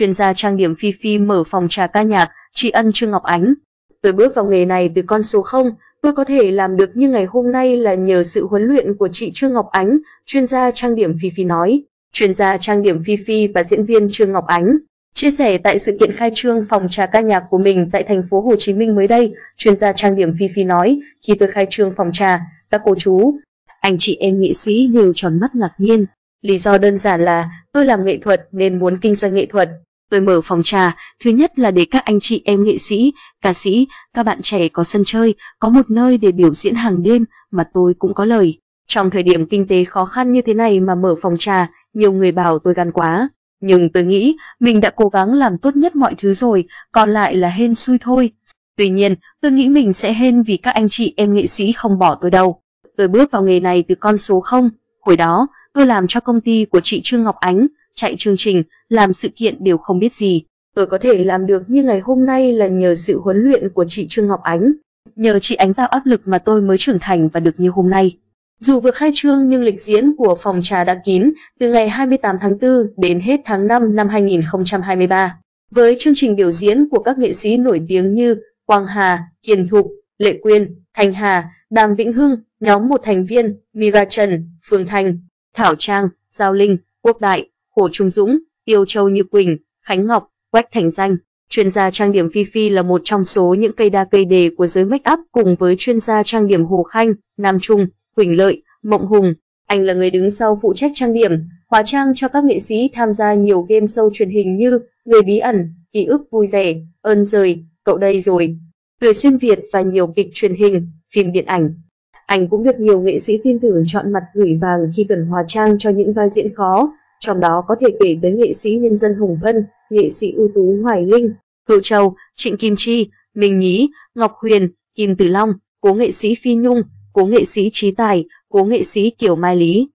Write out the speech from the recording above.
chuyên gia trang điểm Phi Phi mở phòng trà ca nhạc, tri ân Trương Ngọc Ánh. Tôi bước vào nghề này từ con số 0, tôi có thể làm được như ngày hôm nay là nhờ sự huấn luyện của chị Trương Ngọc Ánh, chuyên gia trang điểm Phi Phi nói. Chuyên gia trang điểm Phi Phi và diễn viên Trương Ngọc Ánh chia sẻ tại sự kiện khai trương phòng trà ca nhạc của mình tại thành phố Hồ Chí Minh mới đây, chuyên gia trang điểm Phi Phi nói, khi tôi khai trương phòng trà, các cô chú, anh chị em nghệ sĩ đều tròn mắt ngạc nhiên. Lý do đơn giản là tôi làm nghệ thuật nên muốn kinh doanh nghệ thuật. Tôi mở phòng trà, thứ nhất là để các anh chị em nghệ sĩ, ca sĩ, các bạn trẻ có sân chơi, có một nơi để biểu diễn hàng đêm mà tôi cũng có lời. Trong thời điểm kinh tế khó khăn như thế này mà mở phòng trà, nhiều người bảo tôi gan quá. Nhưng tôi nghĩ mình đã cố gắng làm tốt nhất mọi thứ rồi, còn lại là hên xui thôi. Tuy nhiên, tôi nghĩ mình sẽ hên vì các anh chị em nghệ sĩ không bỏ tôi đâu. Tôi bước vào nghề này từ con số 0. Hồi đó, tôi làm cho công ty của chị Trương Ngọc Ánh, chạy chương trình, làm sự kiện đều không biết gì. Tôi có thể làm được như ngày hôm nay là nhờ sự huấn luyện của chị Trương Ngọc Ánh. Nhờ chị Ánh tạo áp lực mà tôi mới trưởng thành và được như hôm nay. Dù vừa khai trương nhưng lịch diễn của phòng trà đã kín từ ngày 28 tháng 4 đến hết tháng 5 năm 2023. Với chương trình biểu diễn của các nghệ sĩ nổi tiếng như Quang Hà, Kiền Thục, Lệ Quyên, Thanh Hà, Đàm Vĩnh Hưng, nhóm một thành viên, Mira Trần, Phương Thành, Thảo Trang, Giao Linh, Quốc Đại, Hồ Trung Dũng, Tiêu Châu Như Quỳnh, Khánh Ngọc, Quách Thành Danh. Chuyên gia trang điểm Phi Phi là một trong số những cây đa cây đề của giới make up cùng với chuyên gia trang điểm Hồ Khanh, Nam Trung, Huỳnh Lợi, Mộng Hùng. Anh là người đứng sau phụ trách trang điểm, hóa trang cho các nghệ sĩ tham gia nhiều game show truyền hình như Người bí ẩn, Ký ức vui vẻ, Ơn rời, Cậu đây rồi, Cười xuyên Việt và nhiều kịch truyền hình, phim điện ảnh. Anh cũng được nhiều nghệ sĩ tin tưởng chọn mặt gửi vàng khi cần hóa trang cho những vai diễn khó, trong đó có thể kể tới nghệ sĩ nhân dân Hùng Vân, nghệ sĩ ưu tú Hoài Linh, Cựu Châu, Trịnh Kim Chi, Minh Nhí, Ngọc Huyền, Kim Tử Long, cố nghệ sĩ Phi Nhung, cố nghệ sĩ Trí Tài, cố nghệ sĩ Kiều Mai Lý.